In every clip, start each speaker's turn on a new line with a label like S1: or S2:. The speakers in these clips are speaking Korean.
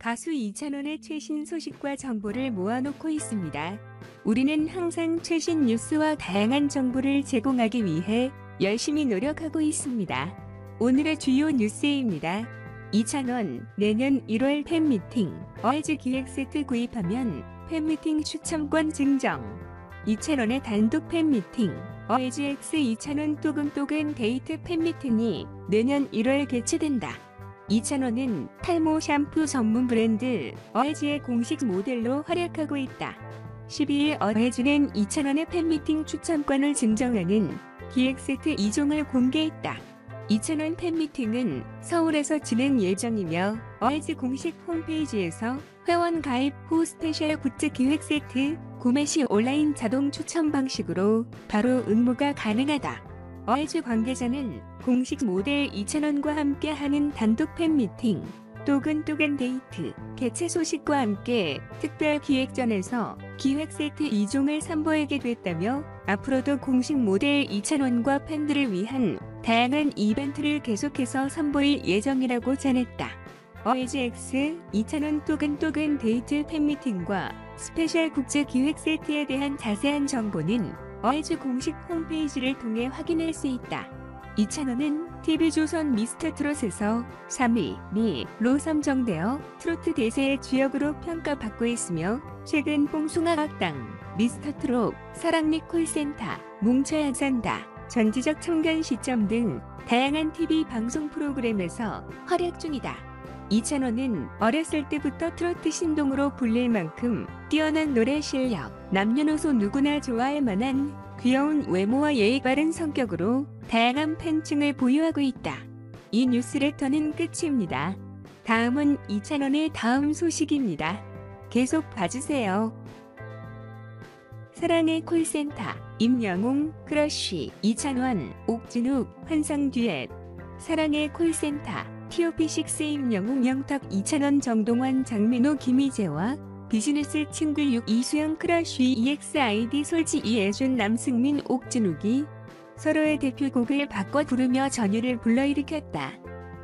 S1: 가수 이찬원의 최신 소식과 정보를 모아놓고 있습니다. 우리는 항상 최신 뉴스와 다양한 정보를 제공하기 위해 열심히 노력하고 있습니다. 오늘의 주요 뉴스입니다. 이찬원 내년 1월 팬미팅 어헤즈 기획 세트 구입하면 팬미팅 추첨권 증정 이찬원의 단독 팬미팅 어헤즈 X 이찬원 또근또근 데이트 팬미팅이 내년 1월 개최된다. 이찬원은 탈모 샴푸 전문 브랜드 어헤즈의 공식 모델로 활약하고 있다. 12일 어헤즈는 이찬원의 팬미팅 추첨권을 증정하는 기획세트 2종을 공개했다. 이찬원 팬미팅은 서울에서 진행 예정이며 어헤즈 공식 홈페이지에서 회원 가입 후 스페셜 굿즈 기획세트 구매 시 온라인 자동 추첨 방식으로 바로 응모가 가능하다. 어헤즈 관계자는 공식 모델 이찬원과 함께하는 단독 팬미팅 또근또근 데이트 개최 소식과 함께 특별 기획전에서 기획 세트 2종을 선보이게 됐다며 앞으로도 공식 모델 이찬원과 팬들을 위한 다양한 이벤트를 계속해서 선보일 예정이라고 전했다. 어헤즈 X 이찬원 또근또근 데이트 팬미팅과 스페셜 굿즈 기획 세트에 대한 자세한 정보는 어헤즈 공식 홈페이지를 통해 확인할 수 있다. 이찬원은 TV조선 미스터 트롯에서 3위 미로 선정되어 트로트 대세의 주역으로 평가받고 있으며 최근 뽕숭아 학당, 미스터 트롯, 사랑니 콜센터, 뭉쳐야 산다, 전지적 청년 시점 등 다양한 TV 방송 프로그램에서 활약 중이다. 이찬원은 어렸을 때부터 트로트 신동으로 불릴 만큼 뛰어난 노래 실력, 남녀노소 누구나 좋아할 만한 귀여운 외모와 예의 바른 성격으로 다양한 팬층을 보유하고 있다. 이 뉴스레터는 끝입니다. 다음은 이찬원의 다음 소식입니다. 계속 봐주세요. 사랑의 콜센터 임영웅 크러쉬 이찬원 옥진욱 환상 듀엣 사랑의 콜센터 TOP6 임영웅 영탁 이찬원 정동원 장민호 김희재와 비즈니스 친구 6 이수영 크러쉬 EXID 솔지 이예준 남승민 옥진욱이 서로의 대표곡을 바꿔 부르며 전율을 불러일으켰다.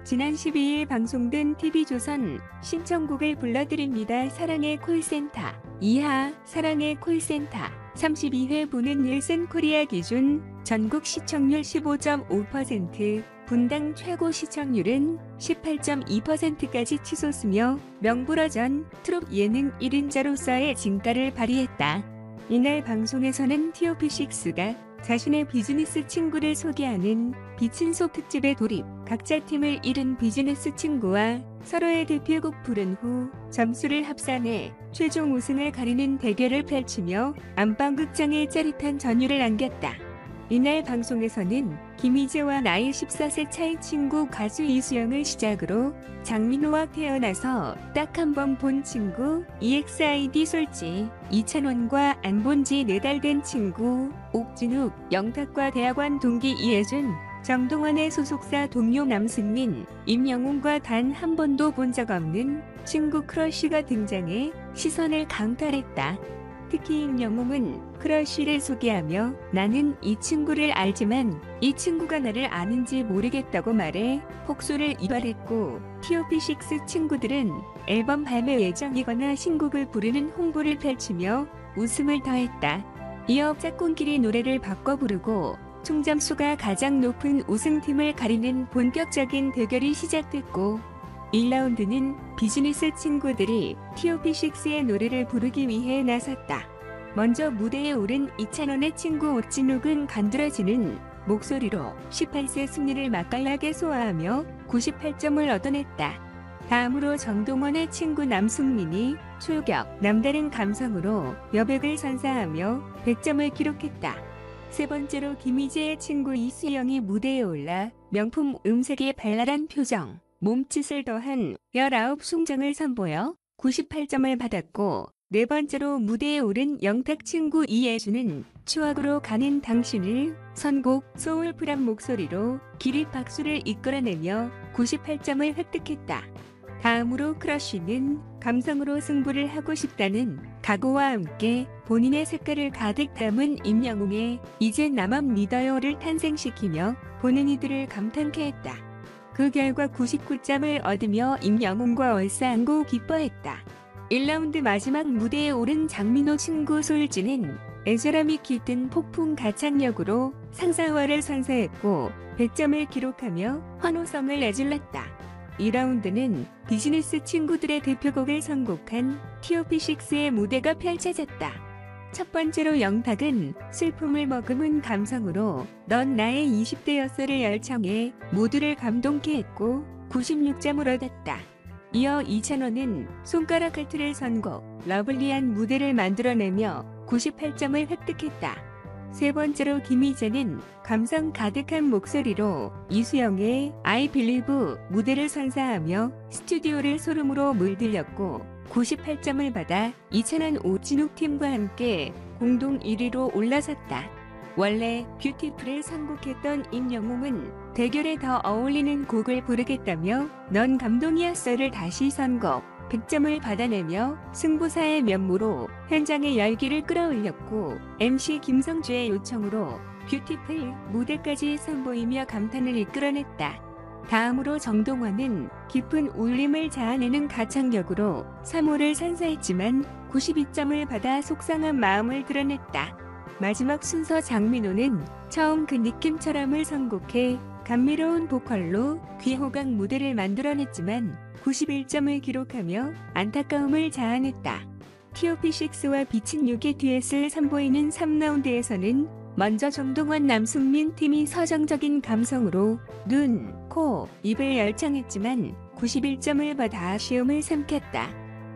S1: 지난 12일 방송된 TV조선 신청곡을 불러드립니다. 사랑의 콜센터 이하 사랑의 콜센터 32회분은 닐슨 코리아 기준 전국 시청률 15.5% 분당 최고 시청률은 18.2%까지 치솟으며 명불허전 트롯 예능 1인자로서의 진가를 발휘했다. 이날 방송에서는 TOP6가 자신의 비즈니스 친구를 소개하는 비친속 특집에 돌입, 각자 팀을 잃은 비즈니스 친구와 서로의 대표곡 부른 후 점수를 합산해 최종 우승을 가리는 대결을 펼치며 안방극장에 짜릿한 전율을 안겼다. 이날 방송에서는 김희재와 나이 14세 차이 친구 가수 이수영을 시작으로 장민호와 태어나서 딱 한 번 본 친구 EXID 솔지 이찬원과 안 본 지 네 달 된 친구 옥진욱 영탁과 대학원 동기 이혜준 정동원의 소속사 동료 남승민 임영웅과 단 한 번도 본 적 없는 친구 크러쉬가 등장해 시선을 강탈했다. 특히 임영웅은 크러쉬를 소개하며 나는 이 친구를 알지만 이 친구가 나를 아는지 모르겠다고 말해 폭소를 이발했고 TOP6 친구들은 앨범 발매 예정이거나 신곡을 부르는 홍보를 펼치며 웃음을 더했다. 이어 짝꿍끼리 노래를 바꿔 부르고 총점수가 가장 높은 우승팀을 가리는 본격적인 대결이 시작됐고 1라운드는 비즈니스 친구들이 TOP6의 노래를 부르기 위해 나섰다. 먼저 무대에 오른 이찬원의 친구 옥진욱은 간드러지는 목소리로 18세 승리를 맛깔나게 소화하며 98점을 얻어냈다. 다음으로 정동원의 친구 남승민이 출격, 남다른 감성으로 여백을 선사하며 100점을 기록했다. 세 번째로 김희재의 친구 이수영이 무대에 올라 명품 음색의 발랄한 표정, 몸짓을 더한 19숭정을 선보여 98점을 받았고 네 번째로 무대에 오른 영탁 친구 이예준은 추억으로 가는 당신을 선곡 소울풀한 목소리로 기립 박수를 이끌어내며 98점을 획득했다. 다음으로 크러쉬는 감성으로 승부를 하고 싶다는 각오와 함께 본인의 색깔을 가득 담은 임영웅의 이제 나만 믿어요를 탄생시키며 보는 이들을 감탄케 했다. 그 결과 99점을 얻으며 임영웅과 얼싸안고 기뻐했다. 1라운드 마지막 무대에 오른 장민호 친구 솔지는 애절함이 깃든 폭풍 가창력으로 상사화를 선사했고 100점을 기록하며 환호성을 내질렀다. 2라운드는 비즈니스 친구들의 대표곡을 선곡한 TOP6의 무대가 펼쳐졌다. 첫 번째로 영탁은 슬픔을 머금은 감성으로 넌 나의 20대였어를 열창해 모두를 감동케 했고 96점을 얻었다. 이어 이찬원은 손가락 하트를 선곡, 러블리한 무대를 만들어내며 98점을 획득했다. 세 번째로 김희재는 감성 가득한 목소리로 이수영의 I Believe 무대를 선사하며 스튜디오를 소름으로 물들였고 98점을 받아 이찬원 옥진욱 팀과 함께 공동 1위로 올라섰다. 원래 Beautiful을 선곡했던 임영웅은 대결에 더 어울리는 곡을 부르겠다며 넌 감동이었어를 다시 선곡 100점을 받아내며 승부사의 면모로 현장의 열기를 끌어올렸고 MC 김성주의 요청으로 뷰티풀 무대까지 선보이며 감탄을 이끌어냈다. 다음으로 정동원은 깊은 울림을 자아내는 가창력으로 3호를 선사했지만 92점을 받아 속상한 마음을 드러냈다. 마지막 순서 장민호는 처음 그 느낌처럼을 선곡해 감미로운 보컬로 귀호강 무대를 만들어냈지만 91점을 기록하며 안타까움을 자아냈다. TOP6와 비친 6의 듀엣을 선보이는 3라운드에서는 먼저 정동원 남승민 팀이 서정적인 감성으로 눈, 코, 입을 열창했지만 91점을 받아 아쉬움을 삼켰다.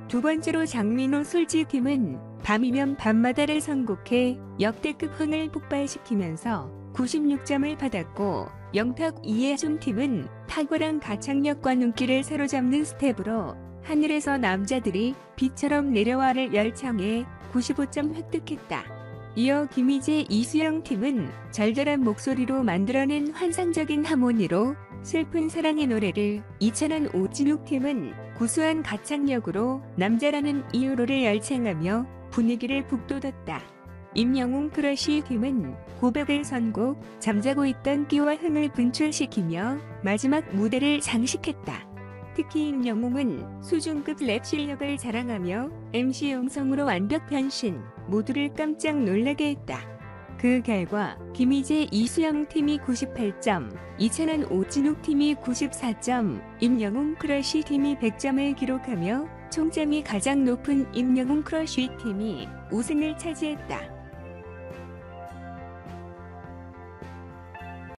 S1: 두 번째로 장민호 솔지 팀은 밤이면 밤마다를 선곡해 역대급 흥을 폭발시키면서 96점을 받았고 영탁 이예준 팀은 탁월한 가창력과 눈길을 사로잡는 스텝으로 하늘에서 남자들이 비처럼 내려와를 열창해 95점 획득했다. 이어 김희재 이수영 팀은 절절한 목소리로 만들어낸 환상적인 하모니로 슬픈 사랑의 노래를 이찬원 옥진욱 팀은 구수한 가창력으로 남자라는 이유로를 열창하며 분위기를 북돋았다. 임영웅 크러쉬 팀은 고백을 선곡, 잠자고 있던 끼와 흥을 분출시키며 마지막 무대를 장식했다. 특히 임영웅은 수준급 랩 실력을 자랑하며 MC 영웅으로 완벽 변신, 모두를 깜짝 놀라게 했다. 그 결과 김희재 이수영 팀이 98점, 이찬원 옥진욱 팀이 94점, 임영웅 크러쉬 팀이 100점을 기록하며 총점이 가장 높은 임영웅 크러쉬 팀이 우승을 차지했다.